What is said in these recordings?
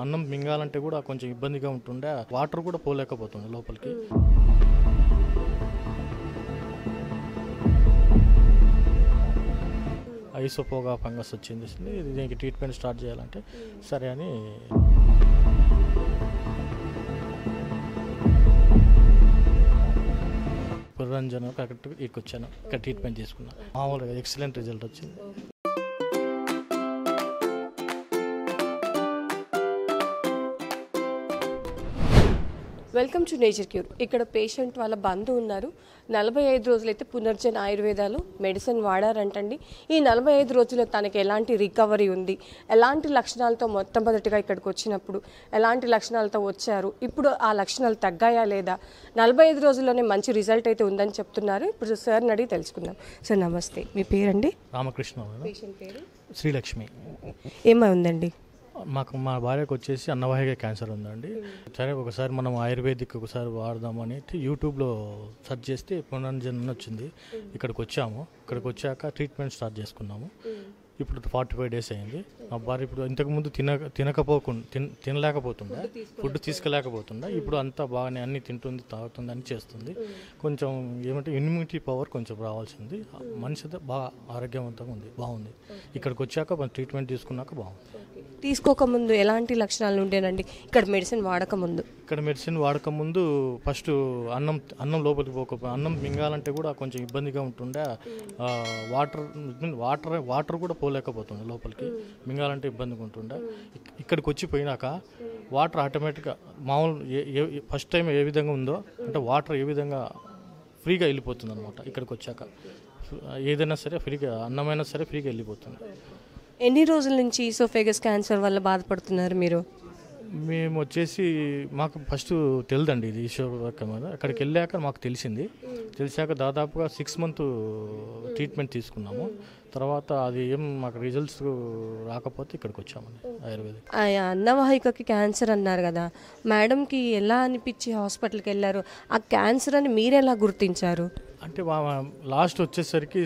అన్నం మింగాలంటే కూడా కొంచెం ఇబ్బందిగా ఉంటుండే వాటర్ కూడా పోలేకపోతుంది లోపలికి. ఐసోపోగా ఫంగస్ వచ్చింది దీనికి ట్రీట్మెంట్ స్టార్ట్ చేయాలంటే సరే అని పురంజన కరెక్ట్ ఇక్కడికి వచ్చాను ఇక్కడ ట్రీట్మెంట్ చేసుకున్నాను మామూలుగా ఎక్సలెంట్ రిజల్ట్ వచ్చింది. Welcome to nature cure. ఇక్కడ పేషెంట్ వాళ్ళ బంధు ఉన్నారు. నలభై ఐదు రోజులైతే పునర్జన్ ఆయుర్వేదాలు మెడిసిన్ వాడారంటండి. ఈ నలభై ఐదు రోజుల్లో తనకి ఎలాంటి రికవరీ ఉంది? ఎలాంటి లక్షణాలతో మొట్టమొదటిగా ఇక్కడికి వచ్చినప్పుడు ఎలాంటి లక్షణాలతో వచ్చారు? ఇప్పుడు ఆ లక్షణాలు తగ్గాయా లేదా? నలభై ఐదు రోజుల్లోనే మంచి రిజల్ట్ అయితే ఉందని చెప్తున్నారు. ఇప్పుడు సార్ని అడిగి తెలుసుకుందాం. సార్ నమస్తే. మీ పేరండి? రామకృష్ణ పేషెంట్ పేరు? శ్రీలక్ష్మి. ఏమై ఉందండి? మాకు మా భార్యకు వచ్చేసి అన్నవాహిక క్యాన్సర్ ఉందండి. సరే ఒకసారి మనం ఆయుర్వేదిక్ ఒకసారి వాడదామని యూట్యూబ్లో సెర్చ్ చేస్తే పునర్జన్ అని వచ్చింది. ఇక్కడికి వచ్చాము. ఇక్కడికి వచ్చాక ట్రీట్మెంట్ స్టార్ట్ చేసుకున్నాము. ఇప్పుడు ఫార్టీ ఫైవ్ డేస్ అయింది. మా భార్య ఇప్పుడు ఇంతకుముందు తినక తినకపోకుండా తిన తినలేకపోతుండే ఫుడ్ తీసుకోలేకపోతుండే ఇప్పుడు అంతా బాగానే అన్ని తింటుంది తాగుతుంది అని చేస్తుంది. కొంచెం ఏమంటే ఇమ్యూనిటీ పవర్ కొంచెం రావాల్సింది. మనిషి బాగా ఆరోగ్యవంతంగా ఉంది బాగుంది. ఇక్కడికి వచ్చాక మనం ట్రీట్మెంట్ తీసుకున్నాక బాగుంది. తీసుకోకముందు ఎలాంటి లక్షణాలు ఉండేనండి? ఇక్కడ మెడిసిన్ వాడకముందు. ఇక్కడ మెడిసిన్ వాడక ముందు ఫస్ట్ అన్నం అన్నం లోపలికి పోక అన్నం మింగాలంటే కూడా కొంచెం ఇబ్బందిగా ఉంటుండే. వాటర్ వాటర్ వాటర్ కూడా పోలేకపోతుండే లోపలికి. మింగాలంటే ఇబ్బందిగా ఉంటుండే. ఇక్కడికి వచ్చి పోయినాక వాటర్ ఆటోమేటిక్గా మామూలు ఏ- ఏ ఫస్ట్ టైం ఏ విధంగా ఉందో అంటే వాటర్ ఏ విధంగా ఫ్రీగా వెళ్ళిపోతుంది అనమాట ఇక్కడికి వచ్చాక. ఏదైనా సరే ఫ్రీగా అన్నమైనా సరే ఫ్రీగా వెళ్ళిపోతుంది. ఎన్ని రోజుల నుంచి ఈసోఫేగస్ క్యాన్సర్ వల్ల బాధపడుతున్నారు మీరు? మేము వచ్చేసి మాకు ఫస్ట్ తెలియదండి ఇది మీద అక్కడికి వెళ్ళాక మాకు తెలిసింది. తెలిసాక దాదాపుగా సిక్స్ మంత్ ట్రీట్మెంట్ తీసుకున్నాము. తర్వాత అది ఏం మాకు రిజల్ట్స్ రాకపోతే ఇక్కడికి వచ్చామండి ఆయుర్వేదిక్. అన్నవాహికకి క్యాన్సర్ అన్నారు కదా మేడంకి ఎలా అనిపించి హాస్పిటల్కి వెళ్ళారు? ఆ క్యాన్సర్ అని మీరు ఎలా గుర్తించారు? అంటే లాస్ట్ వచ్చేసరికి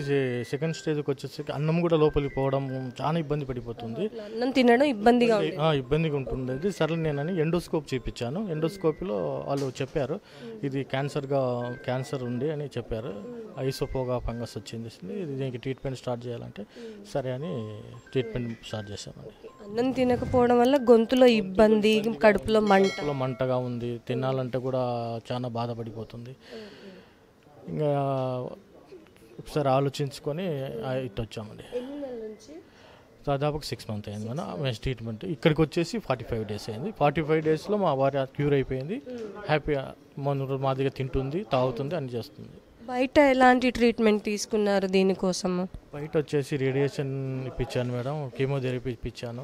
సెకండ్ స్టేజ్కి వచ్చేసరికి అన్నం కూడా లోపలికి పోవడం చాలా ఇబ్బంది పడిపోతుంది. అన్నం తినడం ఇబ్బందిగా ఇబ్బందిగా ఉంటుండేది. సరే నేనని ఎండోస్కోప్ చేయించాను ఎండోస్కోపీలో వాళ్ళు చెప్పారు ఇది క్యాన్సర్గా క్యాన్సర్ ఉంది అని చెప్పారు. ఐసోపోగా ఫంగస్ వచ్చింది. ఇది దీనికి ట్రీట్మెంట్ స్టార్ట్ చేయాలంటే సరే అని ట్రీట్మెంట్ స్టార్ట్ చేశామండి. అన్నం తినకపోవడం వల్ల గొంతులో ఇబ్బంది కడుపులో మంట. కడుపులో మంటగా ఉంది. తినాలంటే కూడా చాలా బాధపడిపోతుంది. ఇంకా ఒకసారి ఆలోచించుకొని ఇటు వచ్చామండి. దాదాపు సిక్స్ మంత్ అయింది మన ట్రీట్మెంట్ ఇక్కడికి వచ్చేసి ఫార్టీ ఫైవ్ డేస్ అయింది. ఫార్టీ ఫైవ్ డేస్లో మా భార్య క్యూర్ అయిపోయింది. హ్యాపీగా మన మాదిరిగా తింటుంది తాగుతుంది అని చేస్తుంది. బయట ఎలాంటి ట్రీట్మెంట్ తీసుకున్నారు దీనికోసము? బయట వచ్చేసి రేడియేషన్ ఇప్పించాను మేడం కీమోథెరపీ ఇప్పించాను.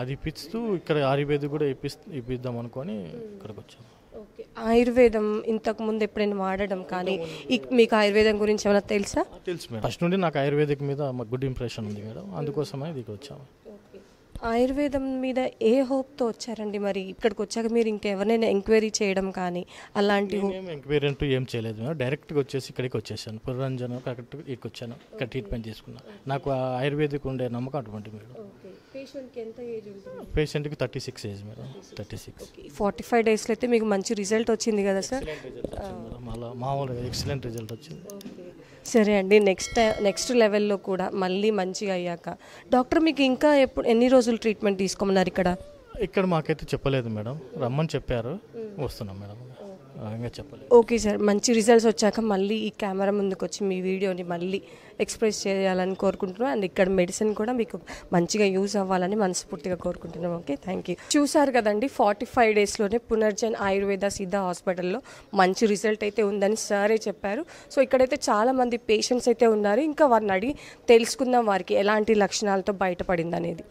అది ఇప్పిస్తూ ఇక్కడ ఆయుర్వేదిక్ కూడా ఇప్పిస్ ఇప్పిద్దాం అనుకొని ఇక్కడికి వచ్చాము ఆయుర్వేదం ఇంతకు ముందు ఎప్పుడైనా వాడడం కానీ మీకు ఆయుర్వేదం గురించి ఏమైనా తెలుసా? తెలుసు మేడం. ఫస్ట్ నుండి నాకు ఆయుర్వేదిక్ మీద గుడ్ ఇంప్రెషన్ ఉంది మేడం. అందుకోసమే ఇదికి వచ్చాము. ఆయుర్వేదం మీద ఏ హోప్తో వచ్చారండి మరి? ఇక్కడికి వచ్చాక మీరు ఇంకెవరైనా ఎంక్వైరీ చేయడం కానీ అలాంటి ఎంక్వైరీ అంటూ ఏం చేయలేదు మేడం డైరెక్ట్గా వచ్చేసి ఇక్కడికి వచ్చేసాను. పురంజన కరెక్ట్ ఇక్కడికి వచ్చాను. ఇక్కడ ట్రీట్మెంట్ చేసుకున్నాను నాకు ఆయుర్వేదిక్ ఉండే నమ్మకం అటువంటి మేడం. పేషెంట్కి thirty six age madam. Thirty six. Forty five డేస్లో అయితే మీకు మంచి రిజల్ట్ వచ్చింది కదా సార్? మామూలుగా ఎక్సలెంట్ రిజల్ట్ వచ్చింది. సరే అండి నెక్స్ట్ నెక్స్ట్ లెవెల్లో కూడా మళ్ళీ మంచిగా అయ్యాక. డాక్టర్ మీకు ఇంకా ఎప్పుడు ఎన్ని రోజులు ట్రీట్మెంట్ తీసుకోమన్నారు ఇక్కడ? ఇక్కడ మాకైతే చెప్పలేదు మేడం. రమ్మని చెప్పారు. వస్తున్నాం మేడం. ఇంకా చెప్పలేదు. ఓకే సార్ మంచి రిజల్ట్స్ వచ్చాక మళ్ళీ ఈ కెమెరా ముందుకు వచ్చి మీ వీడియోని మళ్ళీ ఎక్స్ప్రెస్ చేయాలని కోరుకుంటున్నాం. అండ్ ఇక్కడ మెడిసిన్ కూడా మీకు మంచిగా యూజ్ అవ్వాలని మనస్ఫూర్తిగా కోరుకుంటున్నాం. ఓకే థ్యాంక్ యూ చూసారు కదండి ఫార్టీ ఫైవ్ డేస్లోనే పునర్జన్ ఆయుర్వేద సిద్ధ హాస్పిటల్లో మంచి రిజల్ట్ అయితే ఉందని సారే చెప్పారు. సో ఇక్కడైతే చాలా మంది పేషెంట్స్ అయితే ఉన్నారు. ఇంకా వారిని అడిగి తెలుసుకుందాం వారికి ఎలాంటి లక్షణాలతో బయటపడింది అనేది